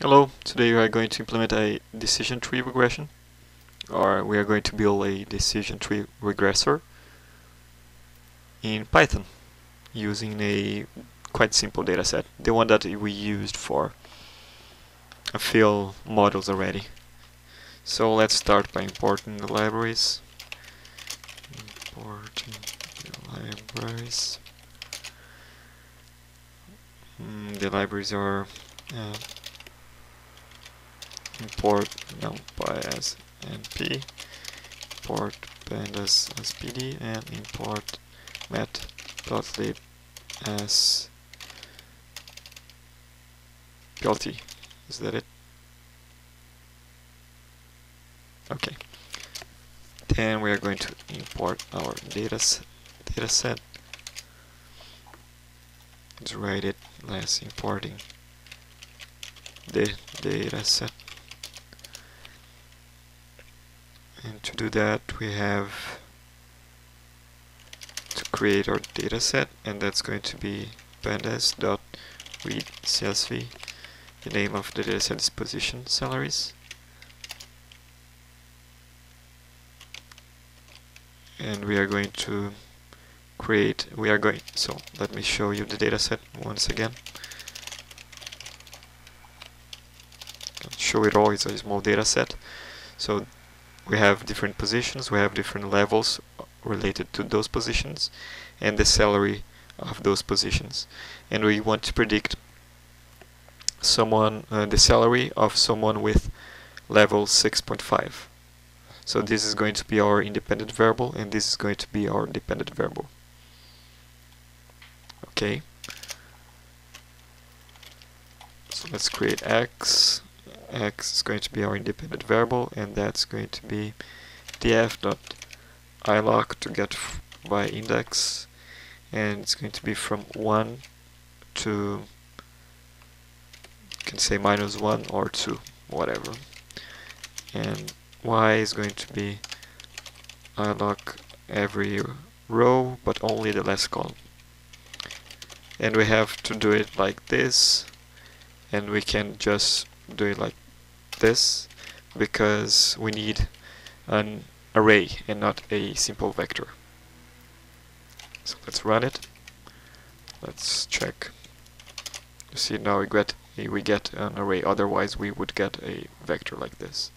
Hello, today we are going to implement a decision tree regression or we are going to build a decision tree regressor in Python using a quite simple dataset, the one that we used for a few models already. So let's start by importing the libraries. Importing the libraries. Mm, the libraries are uh, import numpy as np, import pandas as pd, and import matplotlib as plt. Is that it? Okay. Then we are going to import our data data set. Let's write it less importing the data set and to do that we have to create our dataset, and that's going to be pandas.read csv the name of the dataset is position salaries. And we are going to create we are going so let me show you the dataset once again. Show it all. It's a small dataset so we have different positions, we have different levels related to those positions and the salary of those positions. And we want to predict someone uh, the salary of someone with level 6.5. So this is going to be our independent variable and this is going to be our dependent variable. Okay. So let's create x x is going to be our independent variable and that's going to be df.iloc to get by index and it's going to be from 1 to you can say minus 1 or 2 whatever. And y is going to be iloc every row but only the last column. And we have to do it like this and we can just do it like this because we need an array and not a simple vector. So let's run it. Let's check. You see now we get we get an array. Otherwise we would get a vector like this.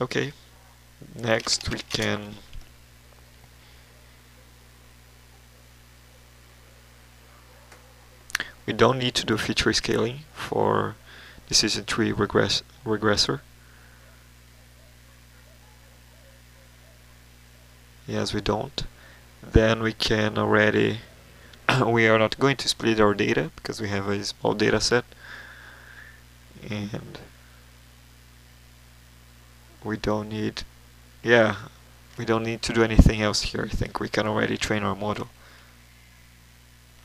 Okay. Next we can we don't need to do feature scaling for decision tree regress regressor. Yes, we don't. Then we can already, we are not going to split our data because we have a small data set. And we don't need, yeah, we don't need to do anything else here. I think we can already train our model.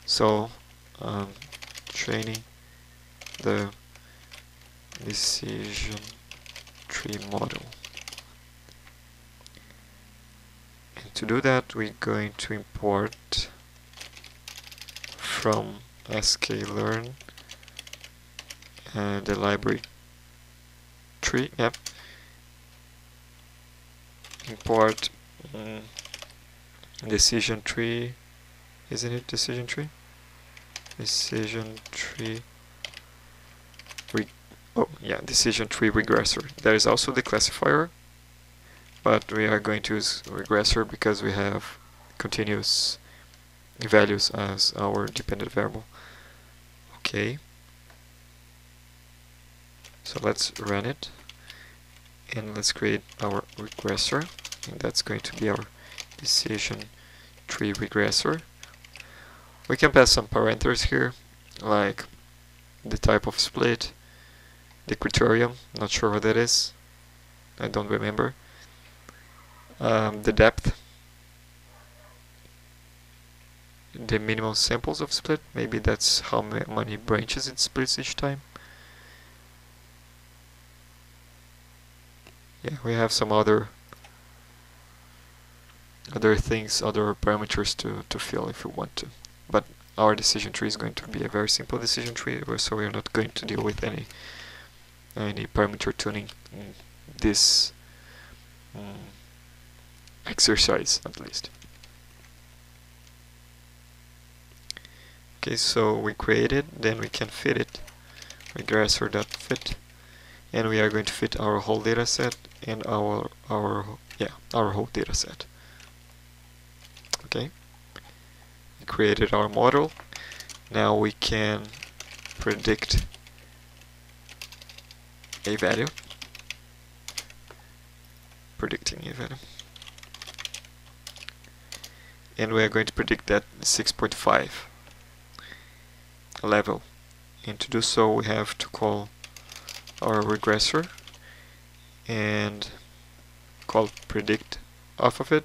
So, um, training the decision tree model. And to do that we're going to import from sklearn uh, the library tree, yep. Import um, decision tree, isn't it decision tree? Decision tree oh yeah, decision tree regressor. There is also the classifier, but we are going to use regressor because we have continuous values as our dependent variable. Okay. So let's run it and let's create our regressor and that's going to be our decision tree regressor. We can pass some parameters here like the type of split, the criterion, not sure what that is, I don't remember. Um, the depth, the minimum samples of split, maybe that's how many branches it splits each time. Yeah, we have some other other things, other parameters to, to fill if you want to. But our decision tree is going to be a very simple decision tree, so we are not going to deal with any any parameter tuning in this um, exercise at least. Okay, so we create it, then we can fit it. Regressor.fit, and we are going to fit our whole data set and our our yeah our whole data set. Okay, we created our model. Now we can predict a value, predicting a value, and we are going to predict that 6.5 level. And to do so we have to call our regressor and call predict off of it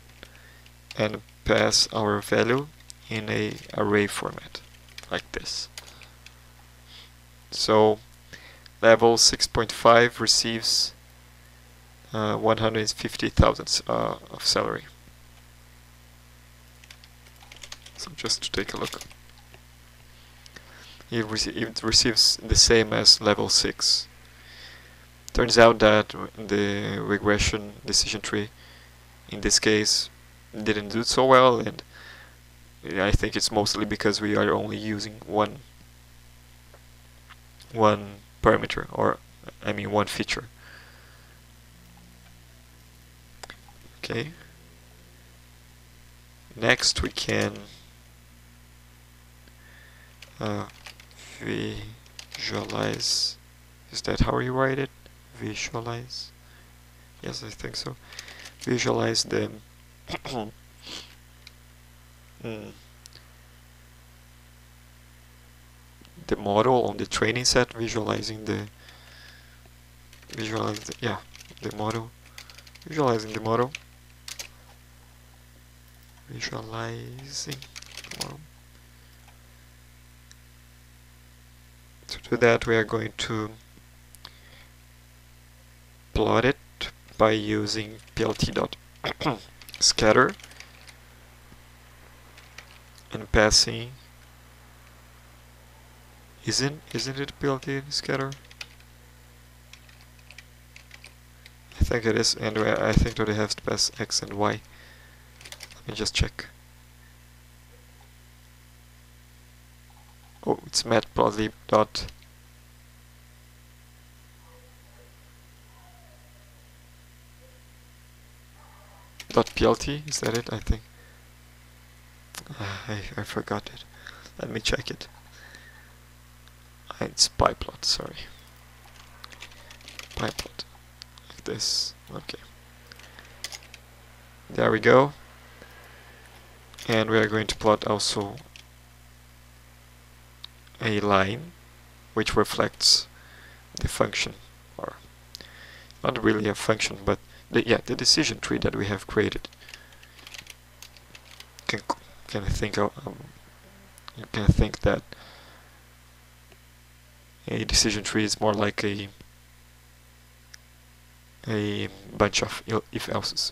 and pass our value in a array format like this. So level 6.5 receives uh, 150,000 uh, of salary so just to take a look it, rece it receives the same as level 6. Turns out that the regression decision tree in this case didn't do so well and I think it's mostly because we are only using one one parameter or I mean one feature. Okay. Next we can uh, visualize is that how you write it visualize yes I think so visualize the mm, the model on the training set visualizing the visualize the, yeah the model visualizing the model visualizing model. To do that we are going to plot it by using plt.scatter and passing isn't isn't it plt scatter? I think it is and I think that it has to pass x and y. Let me just check. Oh it's matplotlib dot. Dot plt is that it? I think. Uh, I, I forgot it. Let me check it it's pyplot sorry. Pyplot like this okay. There we go. And we are going to plot also a line which reflects the function or not really a function but the, yeah the decision tree that we have created. Can can think of um, you can think that a decision tree is more like a a bunch of if else's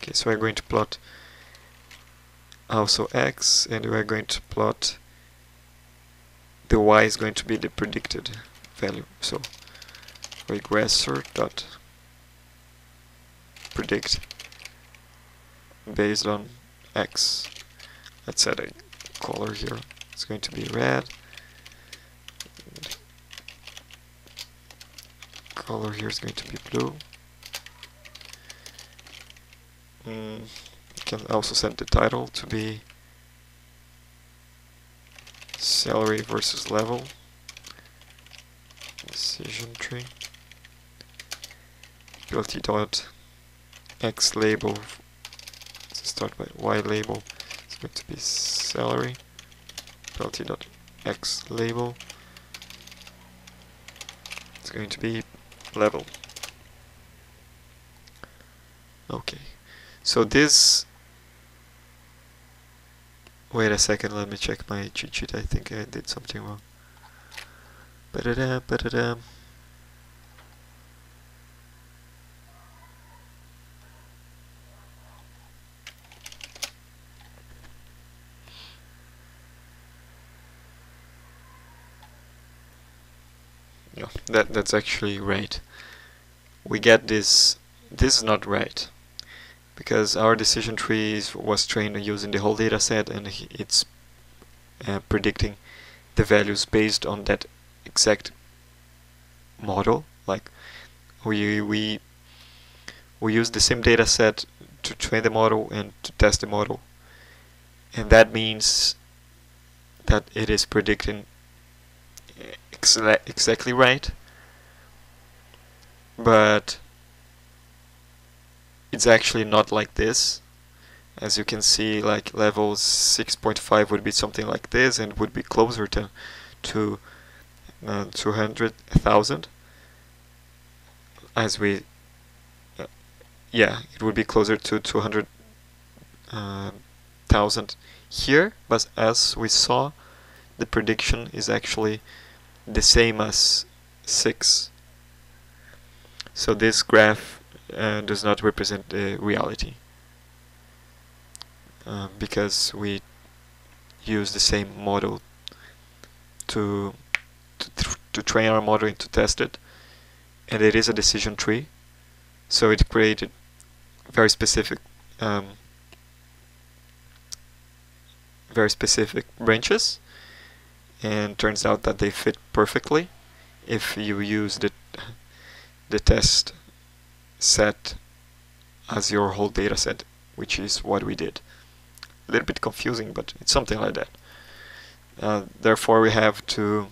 okay so we're going to plot also x and we're going to plot the y is going to be the predicted value. So regressor dot predict based on x. Let's set a color here. It's going to be red. Color here is going to be blue. Mm, you can also set the title to be salary versus level. Decision tree. Plt dot x label. Start by y label. It's going to be salary. Plt dot x label. It's going to be level okay so this Wait a second, let me check my cheat sheet. I think I did something wrong. Ba-da-da, ba-da-da. no, that that's actually right. We get this. This is not right because our decision tree is, was trained using the whole data set and it's uh, predicting the values based on that exact model like we we we use the same data set to train the model and to test the model and that means that it is predicting ex exactly right but it's actually not like this. As you can see like level 6.5 would be something like this and would be closer to to uh, 200,000 as we uh, yeah it would be closer to 200,000 uh, here. But as we saw the prediction is actually the same as 6 so this graph uh, does not represent the reality. Uh, because we use the same model to, to, to train our model and to test it. And it is a decision tree. So it created very specific um, very specific branches. And turns out that they fit perfectly if you use the the test set as your whole data set which is what we did. A little bit confusing, but it's something like that. Uh, therefore, we have to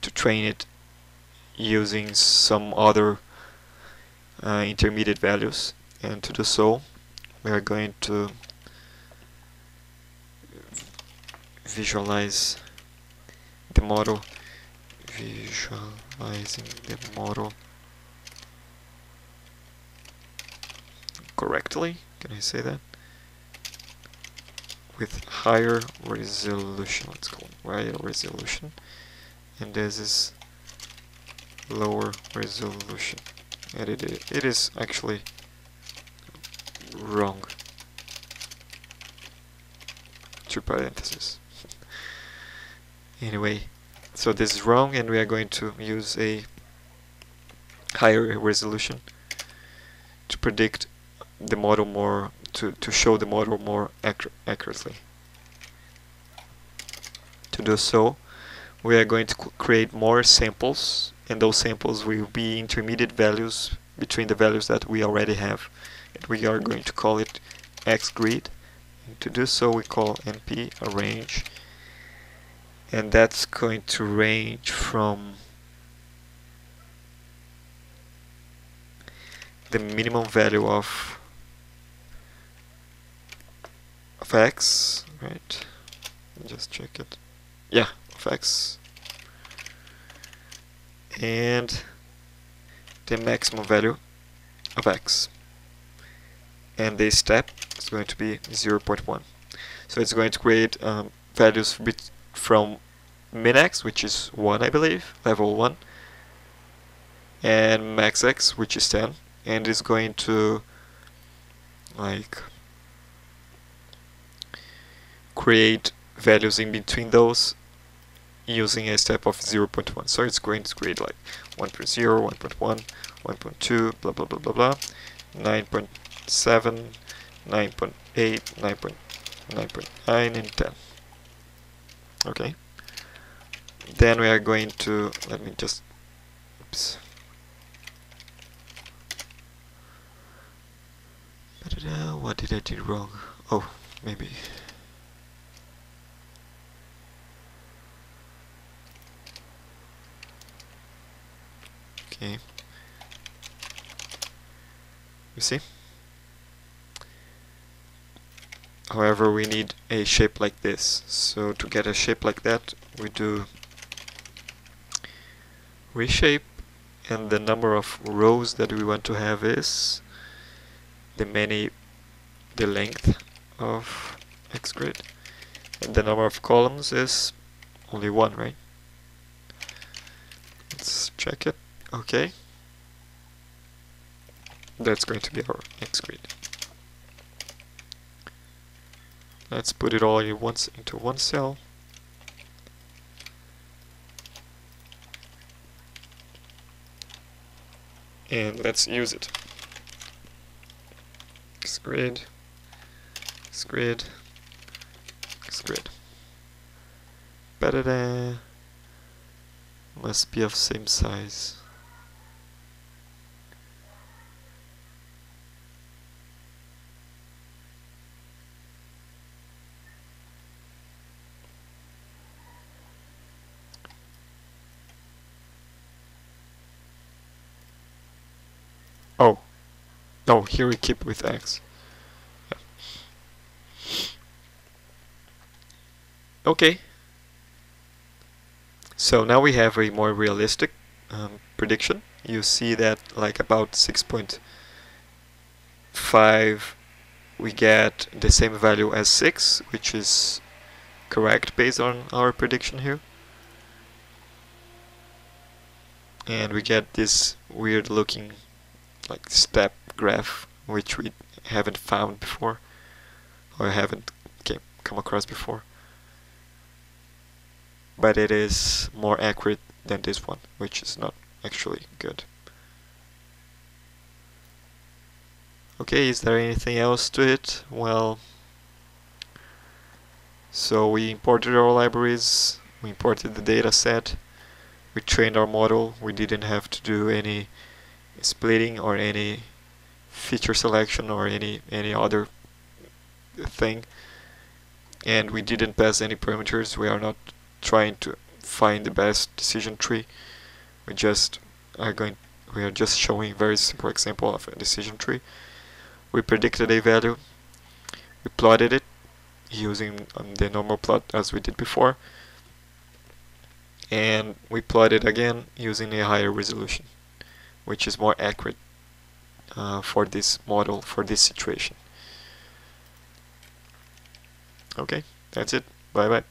to train it using some other uh, intermediate values, and to do so, we are going to visualize the model, visualizing the model correctly. Can I say that? with higher resolution let's call it higher resolution and this is lower resolution and it, it is actually wrong two parentheses anyway so this is wrong and we are going to use a higher resolution to predict the model more to, to show the model more accurately. To do so, we are going to create more samples and those samples will be intermediate values between the values that we already have. And we are going to call it xgrid. And to do so we call np arange and that's going to range from the minimum value of of x, right? Just check it. Yeah, of x. And the maximum value of x. And this step is going to be 0.1. So it's going to create um, values from min x, which is 1 I believe, level 1, and max x, which is 10, and is going to like create values in between those using a step of 0.1 so it's going to create like 1.0 1.1 1.2 blah blah blah blah blah. 9.7 9.8 9.9 and 10 okay. Then we are going to let me just oops. What did I do wrong? Oh maybe Okay. You see? However, we need a shape like this. So to get a shape like that, we do reshape and the number of rows that we want to have is the many the length of xgrid and the number of columns is only one right let's check it Okay. That's going to be our xgrid. Let's put it all once into one cell. and let's use it. Xgrid, Xgrid, Xgrid. Better than must be of same size. Oh, no, here we keep with x. Yeah. Okay. So now we have a more realistic um, prediction. You see that like about 6.5 we get the same value as 6, which is correct based on our prediction here. And we get this weird looking like step graph which we haven't found before or haven't came, come across before. But it is more accurate than this one which is not actually good. Okay is there anything else to it? Well so we imported our libraries we imported the data set we trained our model we didn't have to do any splitting or any feature selection or any any other thing. And we didn't pass any parameters. We are not trying to find the best decision tree. We just are going we are just showing very simple example of a decision tree. We predicted a value. We plotted it using um, the normal plot as we did before. And we plotted again using a higher resolution which is more accurate uh, for this model, for this situation. Okay, that's it. Bye bye.